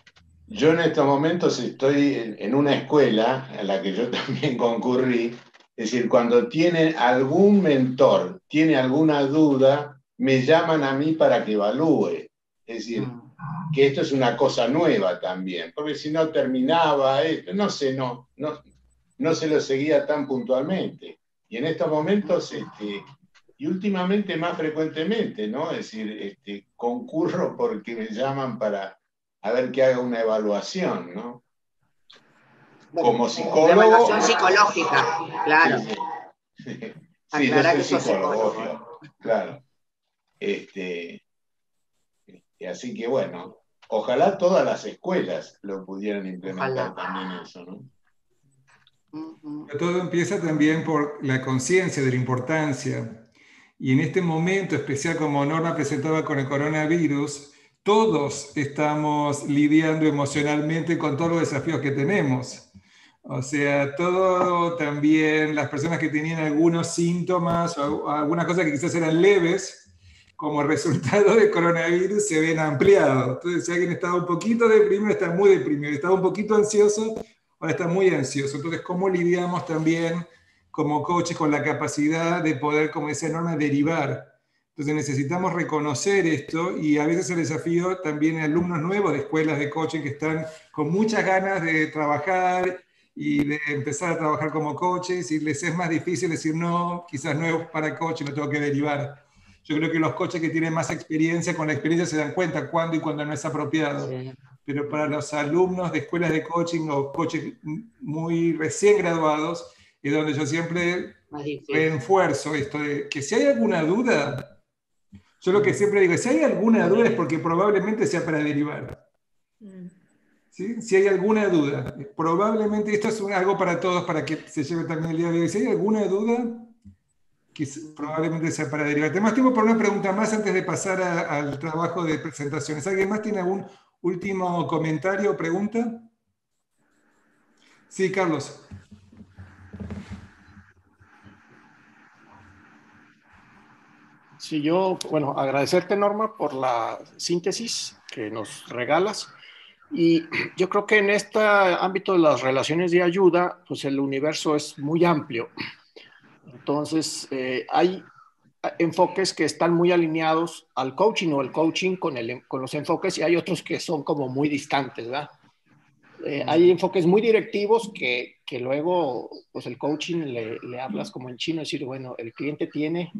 yo en estos momentos estoy en, una escuela a la que yo también concurrí, es decir, cuando tiene algún mentor, tiene alguna duda, me llaman a mí para que evalúe. Es decir, mm. que esto es una cosa nueva también, porque si no terminaba esto, no sé, no, no, no se lo seguía tan puntualmente. Y en estos momentos, este, y últimamente más frecuentemente, ¿no? Es decir, este, concurro porque me llaman para a ver que haga una evaluación, ¿no? Como psicólogo. Una evaluación psicológica, claro. Sí, sí. yo soy psicólogo, claro. Este, este, así que bueno, ojalá todas las escuelas lo pudieran implementar también eso, ¿no? Todo empieza también por la conciencia de la importancia. Y en este momento especial, como Norma presentaba con el coronavirus, todos estamos lidiando emocionalmente con todos los desafíos que tenemos. O sea, todo también, las personas que tenían algunos síntomas o algunas cosas que quizás eran leves, como resultado del coronavirus, se ven ampliados. Entonces, si alguien estaba un poquito deprimido, está muy deprimido. Estaba un poquito ansioso, ahora está muy ansioso. Entonces, ¿cómo lidiamos también como coaches con la capacidad de poder, como decía Norma, derivar? Entonces necesitamos reconocer esto y a veces el desafío también en alumnos nuevos de escuelas de coaching que están con muchas ganas de trabajar y de empezar a trabajar como coaches y les es más difícil decir no, quizás no es para coaching, lo tengo que derivar. Yo creo que los coaches que tienen más experiencia, con la experiencia se dan cuenta cuándo y cuándo no es apropiado. Pero para los alumnos de escuelas de coaching o coaches muy recién graduados, es donde yo siempre refuerzo esto de que si hay alguna duda, yo lo que siempre digo, si hay alguna duda es porque probablemente sea para derivar. Mm. ¿Sí? Si hay alguna duda, probablemente esto es algo para todos, para que se lleve también el día de hoy. Si hay alguna duda, que probablemente sea para derivar. Tenemos tiempo para una pregunta más antes de pasar al trabajo de presentaciones. ¿Alguien más tiene algún último comentario o pregunta? Sí, Carlos. Sí, yo, bueno, agradecerte, Norma, por la síntesis que nos regalas. Y yo creo que en este ámbito de las relaciones de ayuda, pues el universo es muy amplio. Entonces, eh, hay enfoques que están muy alineados al coaching o el coaching con, el, con los enfoques y hay otros que son como muy distantes, ¿verdad? Eh, hay enfoques muy directivos que, que luego, pues el coaching le, le, hablas como en chino, decir, bueno, el cliente tiene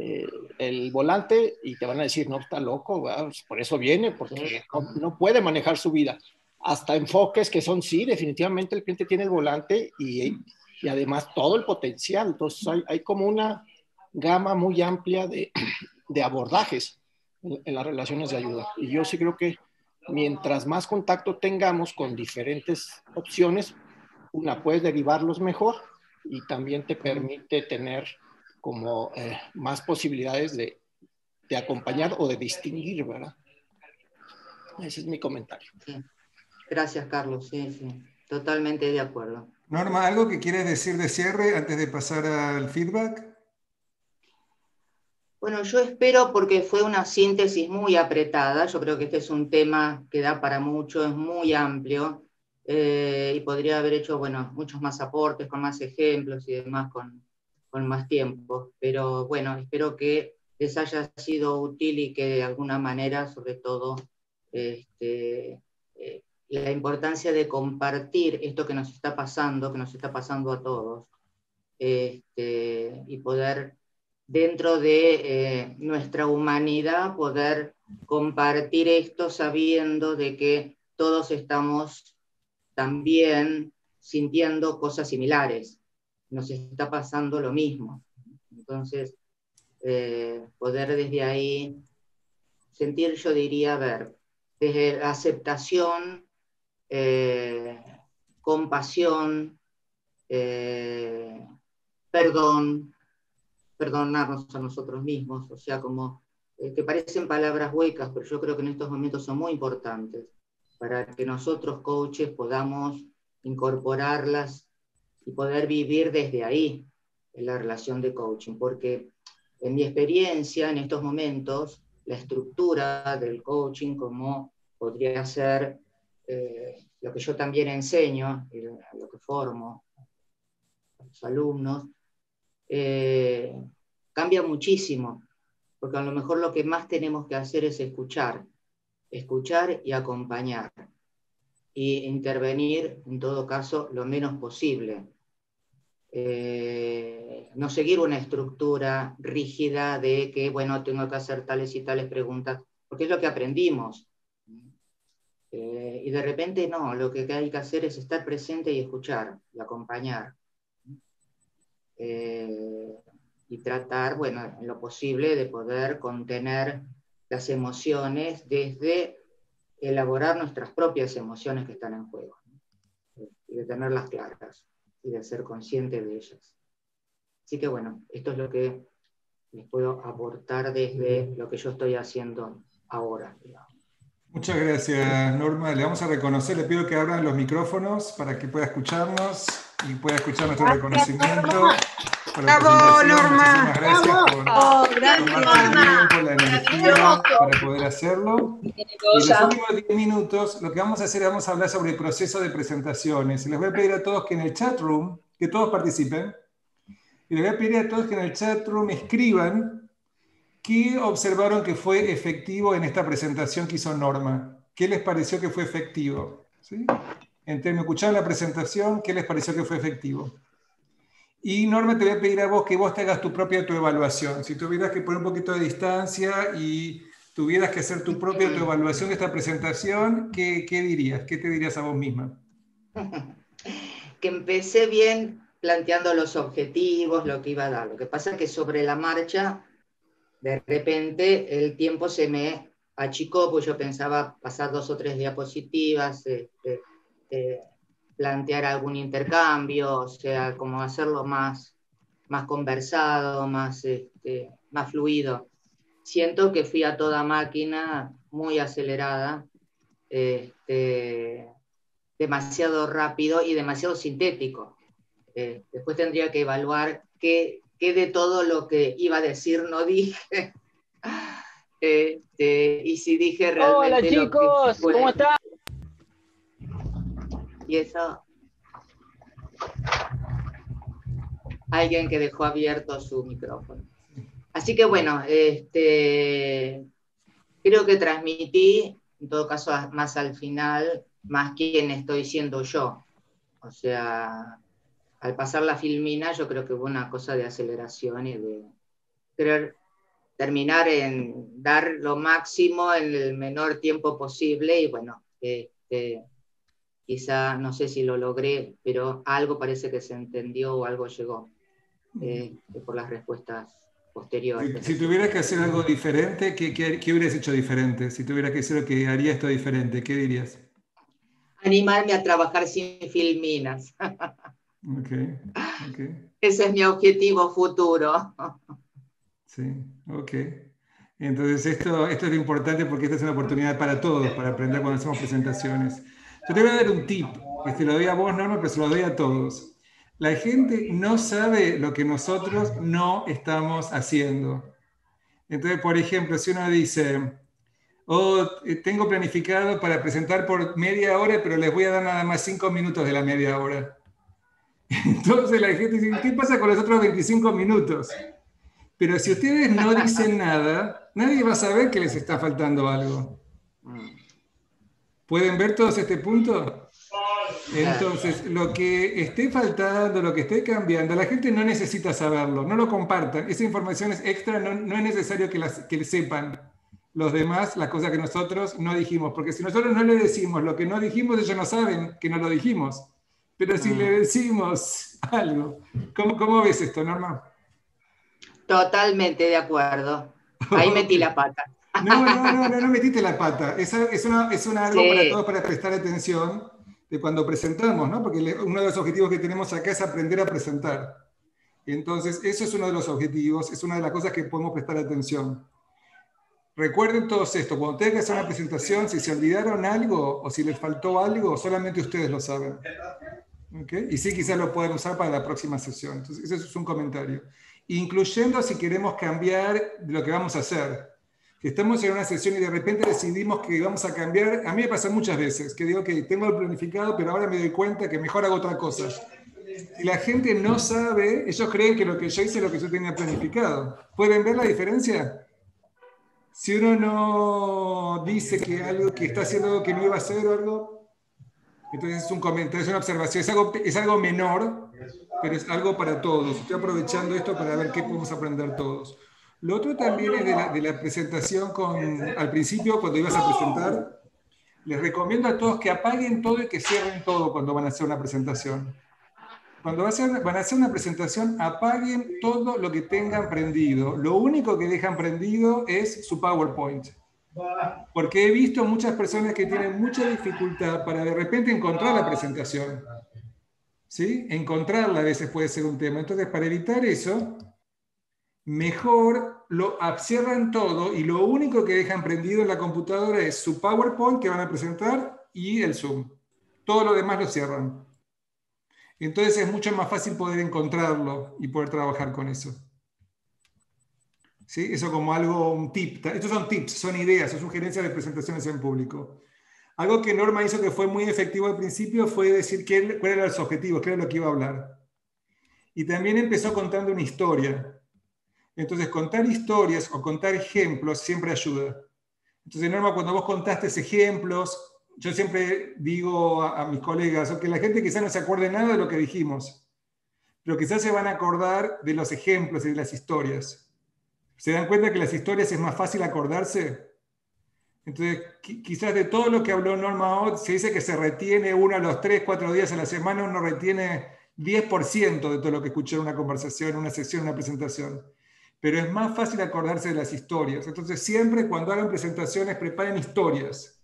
eh, el volante y te van a decir, no, está loco, pues por eso viene, porque no, no, puede manejar su vida. Hasta enfoques que son, sí, definitivamente el cliente tiene el volante y, y además todo el potencial. Entonces hay, como una gama muy amplia de, abordajes en, las relaciones de ayuda. Y yo sí creo que mientras más contacto tengamos con diferentes opciones, una puede derivarlos mejor y también te permite tener como eh, más posibilidades de, de, acompañar o de distinguir, ¿verdad? Ese es mi comentario. Gracias, Carlos. Sí, sí, totalmente de acuerdo. Norma, ¿algo que quieres decir de cierre antes de pasar al feedback? Bueno, yo espero porque fue una síntesis muy apretada. Yo creo que este es un tema que da para mucho, es muy amplio eh, y podría haber hecho, bueno, muchos más aportes con más ejemplos y demás con, más tiempo. Pero bueno, espero que les haya sido útil y que de alguna manera, sobre todo, este, eh, la importancia de compartir esto que nos está pasando, que nos está pasando a todos, este, y poder, dentro de eh, nuestra humanidad, poder compartir esto sabiendo de que todos estamos también sintiendo cosas similares, nos está pasando lo mismo. Entonces, eh, poder desde ahí sentir, yo diría, ver, desde la aceptación eh, compasión, eh, perdón, perdonarnos a nosotros mismos, o sea, como que parecen palabras huecas, pero yo creo que en estos momentos son muy importantes para que nosotros, coaches, podamos incorporarlas y poder vivir desde ahí en la relación de coaching, porque en mi experiencia en estos momentos, la estructura del coaching como podría ser eh, lo que yo también enseño, lo que formo a los alumnos, eh, cambia muchísimo, porque a lo mejor lo que más tenemos que hacer es escuchar, escuchar y acompañar, y intervenir en todo caso lo menos posible. Eh, no seguir una estructura rígida de que, bueno, tengo que hacer tales y tales preguntas, porque es lo que aprendimos. Eh, y de repente no, lo que hay que hacer es estar presente y escuchar y acompañar. Eh, y tratar, bueno, en lo posible de poder contener las emociones desde elaborar nuestras propias emociones que están en juego y de tenerlas claras y de ser consciente de ellas. Así que bueno, esto es lo que les puedo aportar desde lo que yo estoy haciendo ahora. Muchas gracias, Norma. Le vamos a reconocer, le pido que abran los micrófonos para que pueda escucharnos y pueda escuchar nuestro reconocimiento. ¡Bravo, Norma! Muchísimas gracias por, oh, gracias, Norma. por la energía para poder hacerlo. Y los últimos 10 minutos lo que vamos a hacer es vamos a hablar sobre el proceso de presentaciones. Les voy a pedir a todos que en el chat room, que todos participen, y les voy a pedir a todos que en el chat room escriban qué observaron que fue efectivo en esta presentación que hizo Norma. ¿Qué les pareció que fue efectivo? ¿Sí? En términos, escucharon la presentación, ¿qué les pareció que fue efectivo? Y Norma, te voy a pedir a vos que vos te hagas tu propia tu evaluación. Si tuvieras que poner un poquito de distancia y tuvieras que hacer tu propia tu evaluación de esta presentación, ¿qué, ¿qué, dirías? ¿Qué te dirías a vos misma? Que empecé bien planteando los objetivos, lo que iba a dar. Lo que pasa es que sobre la marcha, de repente el tiempo se me achicó, pues yo pensaba pasar dos o tres diapositivas, este, eh, plantear algún intercambio, o sea, como hacerlo más, más conversado, más, este, más fluido. Siento que fui a toda máquina muy acelerada, este, demasiado rápido y demasiado sintético. Eh, después tendría que evaluar qué, qué, de todo lo que iba a decir no dije. Este, y si dije realmente. Hola chicos, ¿cómo están? Y eso, alguien que dejó abierto su micrófono. Así que bueno, este, creo que transmití, en todo caso más al final, más quién estoy siendo yo. O sea, al pasar la filmina yo creo que hubo una cosa de aceleración y de querer terminar en dar lo máximo en el menor tiempo posible y bueno, este, quizá no sé si lo logré, pero algo parece que se entendió o algo llegó eh, por las respuestas posteriores. Si, tuvieras que hacer algo diferente, ¿qué, qué, hubieras hecho diferente? Si tuvieras que decir que haría esto diferente, ¿qué dirías? Animarme a trabajar sin filminas. Okay, Ese es mi objetivo futuro. Sí, ok. Entonces esto, esto es lo importante porque esta es una oportunidad para todos, para aprender cuando hacemos presentaciones. Yo te voy a dar un tip, que te lo doy a vos, Norma, pero se lo doy a todos. La gente no sabe lo que nosotros no estamos haciendo. Entonces, por ejemplo, si uno dice, oh, eh, tengo planificado para presentar por media hora, pero les voy a dar nada más cinco minutos de la media hora. Entonces la gente dice, ¿qué pasa con los otros 25 minutos? Pero si ustedes no dicen nada, nadie va a saber que les está faltando algo. ¿Pueden ver todos este punto? Entonces, lo que esté faltando, lo que esté cambiando, la gente no necesita saberlo, no lo compartan. Esa información es extra, no, es necesario que, las, que sepan los demás las cosas que nosotros no dijimos, porque si nosotros no le decimos lo que no dijimos, ellos no saben que no lo dijimos. Pero si le mm. decimos algo, ¿cómo, cómo ves esto, Norma? Totalmente de acuerdo. Ahí metí la pata. No, no, no, no, no metiste la pata. Es, es, una, es una algo para todos para prestar atención de cuando presentamos, ¿no? Porque uno de los objetivos que tenemos acá es aprender a presentar. Entonces, eso es uno de los objetivos, es una de las cosas que podemos prestar atención. Recuerden todos esto, cuando tengan que hacer una presentación, si se olvidaron algo o si les faltó algo, solamente ustedes lo saben. Y sí, quizás lo puedan usar para la próxima sesión. Entonces, ese es un comentario. Incluyendo si queremos cambiar lo que vamos a hacer. Si estamos en una sesión y de repente decidimos que vamos a cambiar, a mí me pasa muchas veces, que digo que tengo el planificado, pero ahora me doy cuenta que mejor hago otra cosa. Si la gente no sabe, ellos creen que lo que yo hice es lo que yo tenía planificado. ¿Pueden ver la diferencia? Si uno no dice que algo que está haciendo algo que no iba a hacer o algo, entonces es un comentario, es una observación, es algo, es algo menor, pero es algo para todos. Estoy aprovechando esto para ver qué podemos aprender todos. Lo otro también es de la, de la presentación con, al principio, cuando ibas a presentar, les recomiendo a todos que apaguen todo y que cierren todo cuando van a hacer una presentación. Cuando van a hacer una presentación, apaguen todo lo que tengan prendido. Lo único que dejan prendido es su PowerPoint. Porque he visto muchas personas que tienen mucha dificultad para de repente encontrar la presentación. ¿Sí? Encontrarla a veces puede ser un tema. Entonces, para evitar eso, mejor lo cierran todo y lo único que dejan prendido en la computadora es su PowerPoint que van a presentar y el Zoom. Todo lo demás lo cierran. Entonces es mucho más fácil poder encontrarlo y poder trabajar con eso. ¿sí? Eso como algo, un tip. Estos son tips, son ideas, son sugerencias de presentaciones en público. Algo que Norma hizo que fue muy efectivo al principio fue decir qué, cuáles eran los objetivos, qué era lo que iba a hablar. Y también empezó contando una historia. Entonces, contar historias o contar ejemplos siempre ayuda. Entonces, Norma, cuando vos contaste ejemplos, yo siempre digo a, a mis colegas, que la gente quizás no se acuerde nada de lo que dijimos, pero quizás se van a acordar de los ejemplos y de las historias. ¿Se dan cuenta que las historias es más fácil acordarse? Entonces, quizás de todo lo que habló Norma Ott, se dice que se retiene uno a los tres, cuatro días a la semana, uno retiene 10% de todo lo que escuchó en una conversación, una sesión, una presentación. Pero es más fácil acordarse de las historias. Entonces, siempre cuando hagan presentaciones, preparen historias,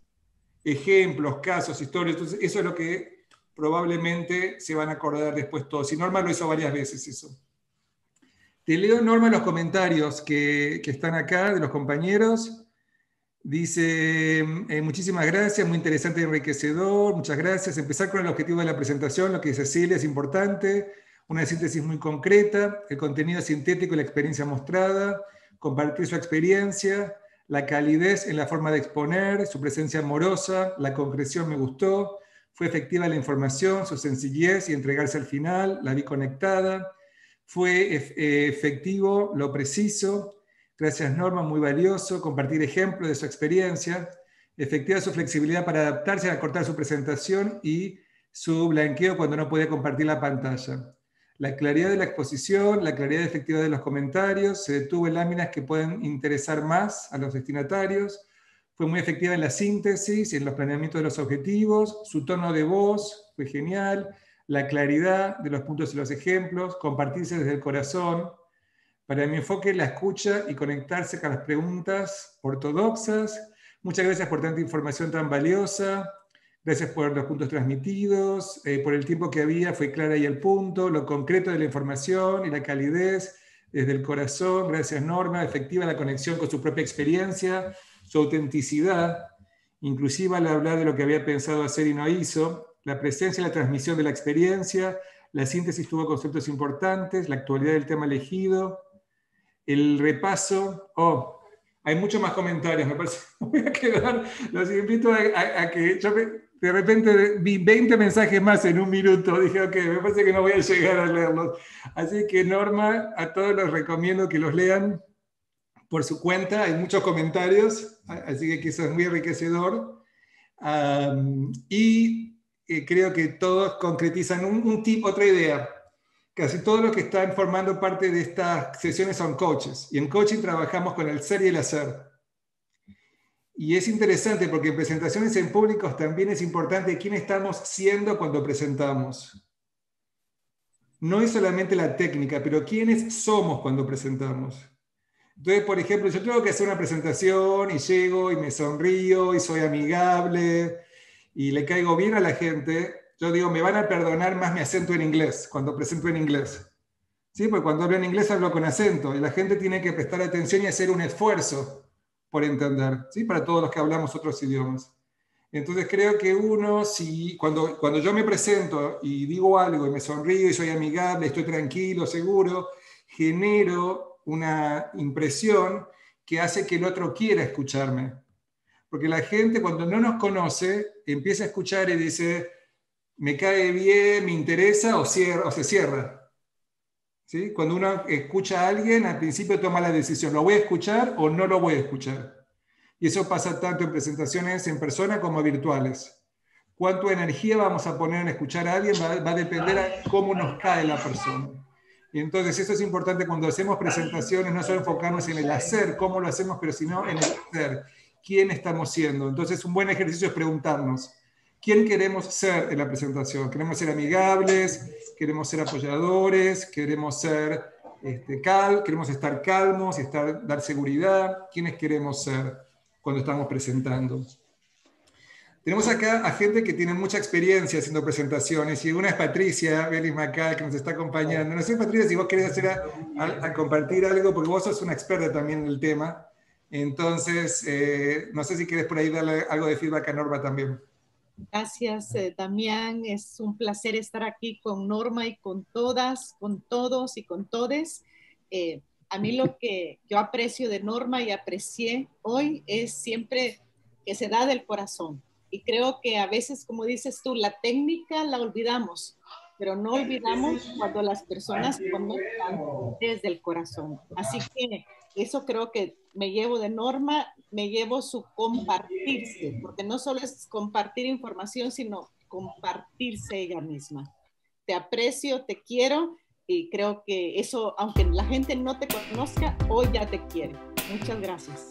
ejemplos, casos, historias. Entonces, eso es lo que probablemente se van a acordar después todos. Y Norma lo hizo varias veces eso. Te leo, Norma, los comentarios que, están acá de los compañeros. Dice, eh, muchísimas gracias, muy interesante y enriquecedor, muchas gracias. Empezar con el objetivo de la presentación, lo que dice Celia es importante, una síntesis muy concreta, el contenido sintético y la experiencia mostrada, compartir su experiencia, la calidez en la forma de exponer, su presencia amorosa, la concreción me gustó, fue efectiva la información, su sencillez y entregarse al final, la vi conectada, fue eh, efectivo, lo preciso. Gracias Norma, muy valioso. Compartir ejemplos de su experiencia. Efectiva su flexibilidad para adaptarse a cortar su presentación y su blanqueo cuando no podía compartir la pantalla. La claridad de la exposición, la claridad efectiva de los comentarios, se detuvo en láminas que pueden interesar más a los destinatarios. Fue muy efectiva en la síntesis y en los planeamientos de los objetivos. Su tono de voz fue genial la claridad de los puntos y los ejemplos, compartirse desde el corazón. Para mi enfoque, la escucha y conectarse con las preguntas ortodoxas. Muchas gracias por tanta información tan valiosa. Gracias por los puntos transmitidos, eh, por el tiempo que había, fue clara y el punto, lo concreto de la información y la calidez desde el corazón. Gracias, Norma. Efectiva la conexión con su propia experiencia, su autenticidad, inclusive al hablar de lo que había pensado hacer y no hizo la presencia y la transmisión de la experiencia, la síntesis tuvo conceptos importantes, la actualidad del tema elegido, el repaso. Oh, hay muchos más comentarios, me parece. Voy a quedar, los invito a, que de repente vi 20 mensajes más en un minuto. Dije, ok, me parece que no voy a llegar a leerlos. Así que, Norma, a todos los recomiendo que los lean por su cuenta. Hay muchos comentarios, así que eso es muy enriquecedor. y creo que todos concretizan un, tipo, otra idea. Casi todos los que están formando parte de estas sesiones son coaches. Y en coaching trabajamos con el ser y el hacer. Y es interesante porque en presentaciones en públicos también es importante quién estamos siendo cuando presentamos. No es solamente la técnica, pero quiénes somos cuando presentamos. Entonces, por ejemplo, yo tengo que hacer una presentación y llego y me sonrío y soy amigable y le caigo bien a la gente, yo digo, me van a perdonar más mi acento en inglés, cuando presento en inglés. ¿Sí? Porque cuando hablo en inglés hablo con acento y la gente tiene que prestar atención y hacer un esfuerzo por entender, ¿sí? para todos los que hablamos otros idiomas. Entonces creo que uno, si cuando, cuando yo me presento y digo algo y me sonrío y soy amigable, estoy tranquilo, seguro, genero una impresión que hace que el otro quiera escucharme. Porque la gente cuando no nos conoce empieza a escuchar y dice, me cae bien, me interesa o, o se cierra. ¿Sí? Cuando uno escucha a alguien, al principio toma la decisión, ¿lo voy a escuchar o no lo voy a escuchar? Y eso pasa tanto en presentaciones en persona como virtuales. Cuánto energía vamos a poner en escuchar a alguien va, a depender a cómo nos cae la persona. Y entonces eso es importante cuando hacemos presentaciones, no solo enfocarnos en el hacer, cómo lo hacemos, pero sino en el hacer, quién estamos siendo. Entonces un buen ejercicio es preguntarnos, ¿quién queremos ser en la presentación? ¿Queremos ser amigables? ¿Queremos ser apoyadores? ¿Queremos ser este, cal? ¿Queremos estar calmos estar, dar seguridad? ¿Quiénes queremos ser? cuando estamos presentando. Tenemos acá a gente que tiene mucha experiencia haciendo presentaciones y una es Patricia Vélez Macal que nos está acompañando. No sé, Patricia, si vos querés hacer a, compartir algo, porque vos sos una experta también en el tema. Entonces, eh, no sé si querés por ahí darle algo de feedback a Norma también. Gracias, eh, Damián. Es un placer estar aquí con Norma y con todas, con todos y con todes. Eh, a mí lo que yo aprecio de Norma y aprecié hoy es siempre que se da del corazón. Y creo que a veces, como dices tú, la técnica la olvidamos, pero no olvidamos cuando las personas conectan desde el corazón. Así que eso creo que me llevo de Norma, me llevo su compartirse, porque no solo es compartir información, sino compartirse ella misma. Te aprecio, te quiero y creo que eso, aunque la gente no te conozca, hoy ya te quiere. Muchas gracias.